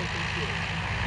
looking good.